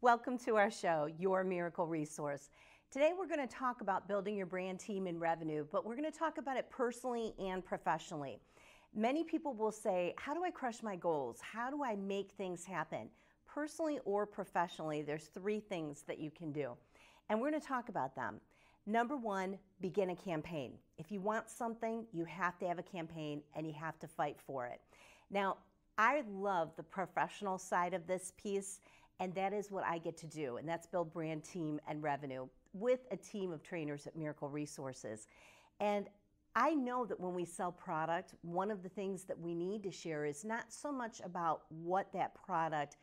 Welcome to our show, Your Miracle Resource. Today we're going to talk about building your brand team and revenue, but we're going to talk about it personally and professionally. Many people will say, How do I crush my goals? How do I make things happen? Personally or professionally, there's three things that you can do. And we're going to talk about them. Number one, begin a campaign. If you want something, you have to have a campaign and you have to fight for it. Now, I love the professional side of this piece, and that is what I get to do, and that's build brand team and revenue with a team of trainers at Miracle Resources. And I know that when we sell product, one of the things that we need to share is not so much about what that product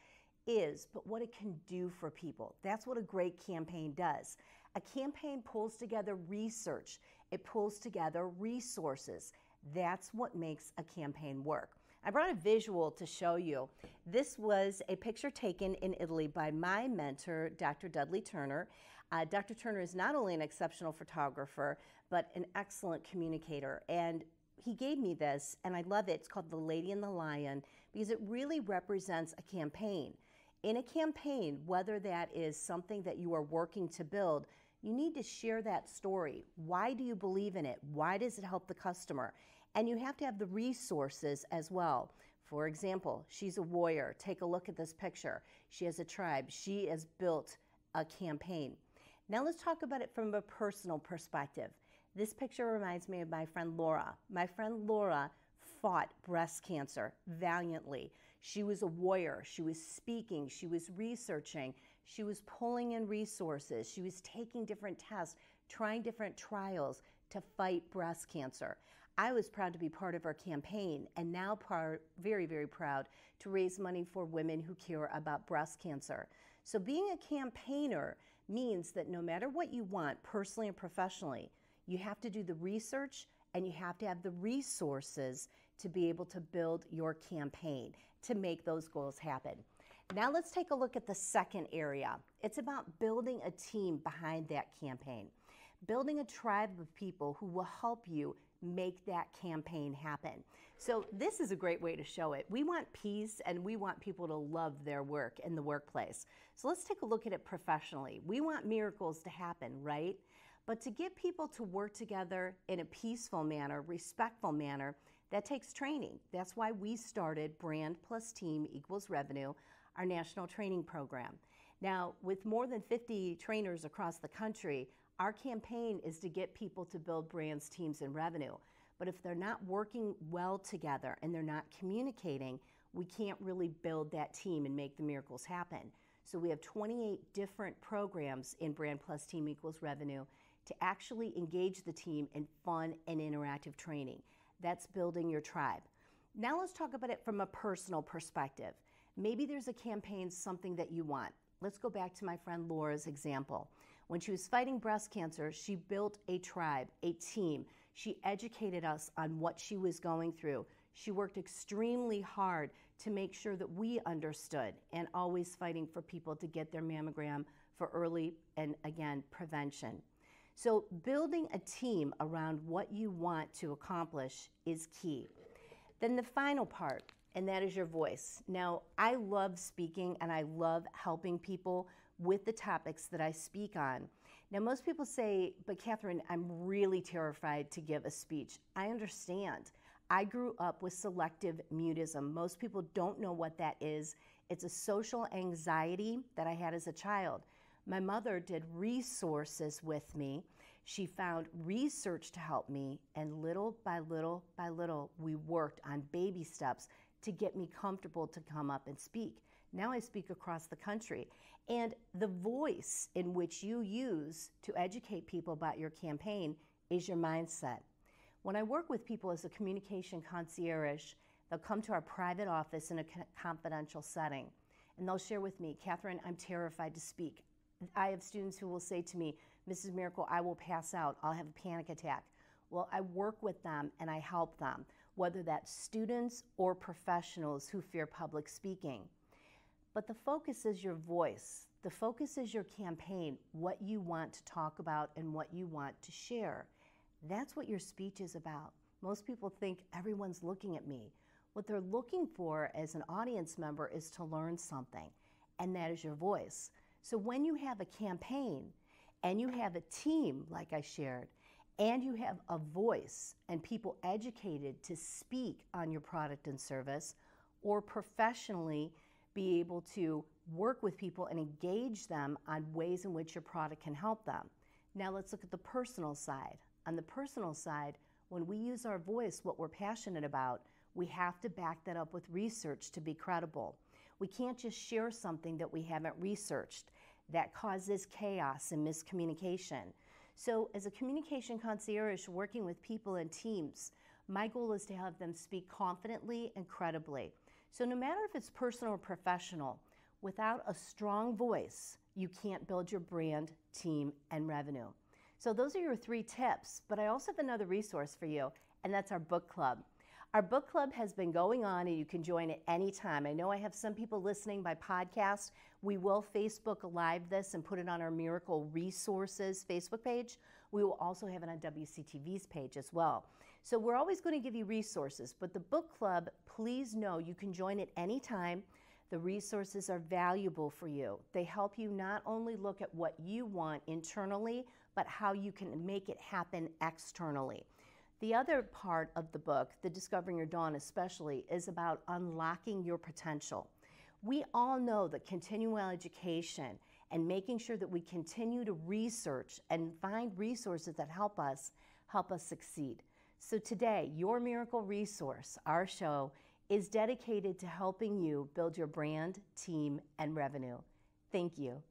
is, but what it can do for people. That's what a great campaign does. A campaign pulls together research, it pulls together resources. That's what makes a campaign work. I brought a visual to show you. This was a picture taken in Italy by my mentor, Dr. Dudley Turner. Uh, Dr. Turner is not only an exceptional photographer, but an excellent communicator. And he gave me this, and I love it. It's called The Lady and the Lion because it really represents a campaign. In a campaign, whether that is something that you are working to build, you need to share that story. Why do you believe in it? Why does it help the customer? And you have to have the resources as well. For example, she's a warrior. Take a look at this picture. She has a tribe. She has built a campaign. Now let's talk about it from a personal perspective. This picture reminds me of my friend Laura. My friend Laura fought breast cancer valiantly. She was a warrior. She was speaking. She was researching. She was pulling in resources. She was taking different tests, trying different trials to fight breast cancer. I was proud to be part of our campaign and now very, very proud to raise money for women who care about breast cancer. So being a campaigner means that no matter what you want, personally and professionally, you have to do the research and you have to have the resources to be able to build your campaign to make those goals happen. Now let's take a look at the second area. It's about building a team behind that campaign, building a tribe of people who will help you make that campaign happen. So, this is a great way to show it. We want peace and we want people to love their work in the workplace. So, let's take a look at it professionally. We want miracles to happen, right? But to get people to work together in a peaceful manner, respectful manner, that takes training. That's why we started Brand Plus Team Equals Revenue, our national training program. Now, with more than 50 trainers across the country, our campaign is to get people to build brands, teams, and revenue. But if they're not working well together and they're not communicating, we can't really build that team and make the miracles happen. So we have 28 different programs in Brand Plus Team Equals Revenue to actually engage the team in fun and interactive training. That's building your tribe. Now let's talk about it from a personal perspective. Maybe there's a campaign, something that you want. Let's go back to my friend Laura's example. When she was fighting breast cancer, she built a tribe, a team. She educated us on what she was going through. She worked extremely hard to make sure that we understood and always fighting for people to get their mammogram for early and again prevention. So, building a team around what you want to accomplish is key. Then, the final part and that is your voice. Now, I love speaking and I love helping people with the topics that I speak on. Now, most people say, but Katherine, I'm really terrified to give a speech. I understand. I grew up with selective mutism. Most people don't know what that is. It's a social anxiety that I had as a child. My mother did resources with me. She found research to help me, and little by little by little, we worked on baby steps to get me comfortable to come up and speak. Now I speak across the country. And the voice in which you use to educate people about your campaign is your mindset. When I work with people as a communication concierge, they'll come to our private office in a confidential setting and they'll share with me, Katherine, I'm terrified to speak. I have students who will say to me, Mrs. Miracle, I will pass out, I'll have a panic attack. Well, I work with them and I help them, whether that's students or professionals who fear public speaking. But the focus is your voice. The focus is your campaign, what you want to talk about and what you want to share. That's what your speech is about. Most people think everyone's looking at me. What they're looking for as an audience member is to learn something, and that is your voice. So when you have a campaign and you have a team, like I shared, and you have a voice and people educated to speak on your product and service, or professionally be able to work with people and engage them on ways in which your product can help them. Now let's look at the personal side. On the personal side, when we use our voice, what we're passionate about, we have to back that up with research to be credible. We can't just share something that we haven't researched. That causes chaos and miscommunication. So, as a communication concierge working with people and teams, my goal is to have them speak confidently and credibly. So, no matter if it's personal or professional, without a strong voice, you can't build your brand, team, and revenue. So, those are your three tips. But I also have another resource for you, and that's our book club. Our book club has been going on and you can join at any time. I know I have some people listening by podcast. We will Facebook Live this and put it on our Miracle Resources Facebook page. We will also have it on WCTV's page as well. So we're always going to give you resources, but the book club, please know you can join at any time. The resources are valuable for you. They help you not only look at what you want internally, but how you can make it happen externally. The other part of the book, The Discovering Your Dawn especially, is about unlocking your potential. We all know that continual education and making sure that we continue to research and find resources that help us help us succeed. So today, your miracle resource, our show, is dedicated to helping you build your brand, team, and revenue. Thank you.